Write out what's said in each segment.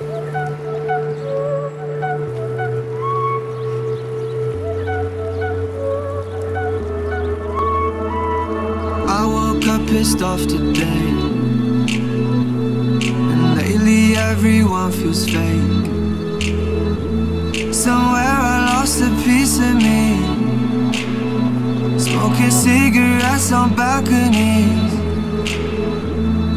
I woke up pissed off today. And lately everyone feels fake. Somewhere I lost a piece of me. Smoking cigarettes on balconies.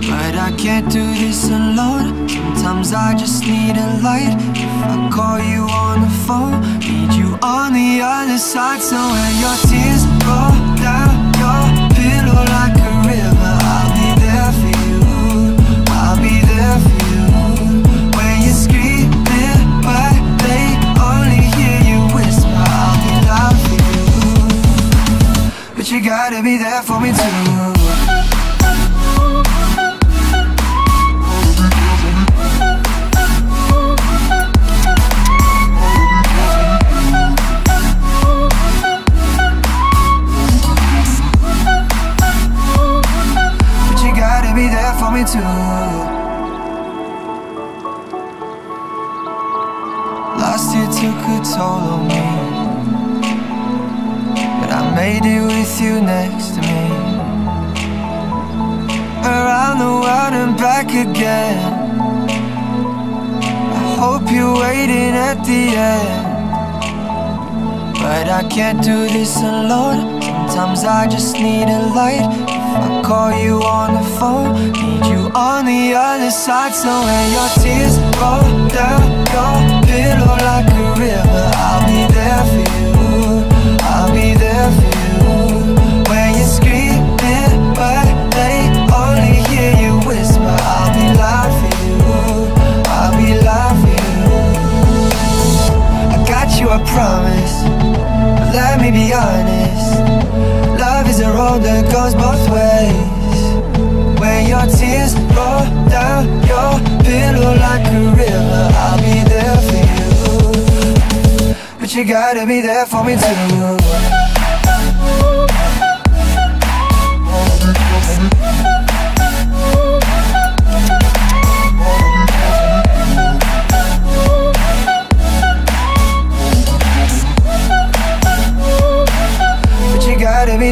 But I can't do this alone. Sometimes I just need a light. If I call you on the phone, need you on the other side. So when your tears roll down your pillow like a river, I'll be there for you. I'll be there for you. When you're screaming, but they only hear you whisper, I'll be loud for you. But you gotta be there for me too. Me too. Last year took a toll on me. But I made it with you next to me. Around the world and back again. I hope you're waiting at the end. But I can't do this alone. Sometimes I just need a light. I call you on the phone, need you on the other side. So when your tears roll down your pillow like a river, I'll be there for you. I'll be there for you. When you're screaming, but they only hear you whisper, I'll be loud for you. I'll be loud for you. I got you, I promise. Let me be honest. A road that goes both ways. When your tears roll down your pillow like a river, I'll be there for you. But you gotta be there for me too.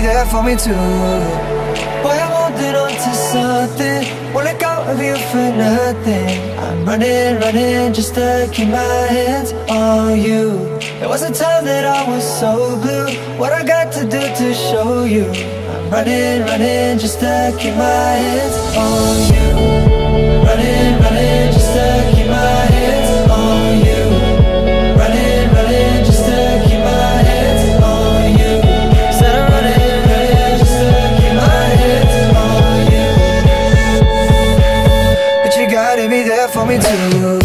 There for me too. Boy, I'm holding on to something. Won't let go of you for nothing. I'm running, running just to keep my hands on you. There was a time that I was so blue. What I got to do to show you? I'm running, running just to keep my hands on you. Running there for me too.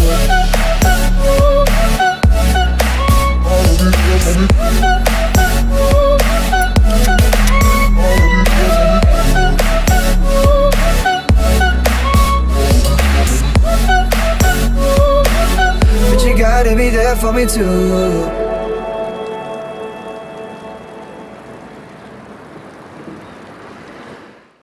But you gotta be there for me too.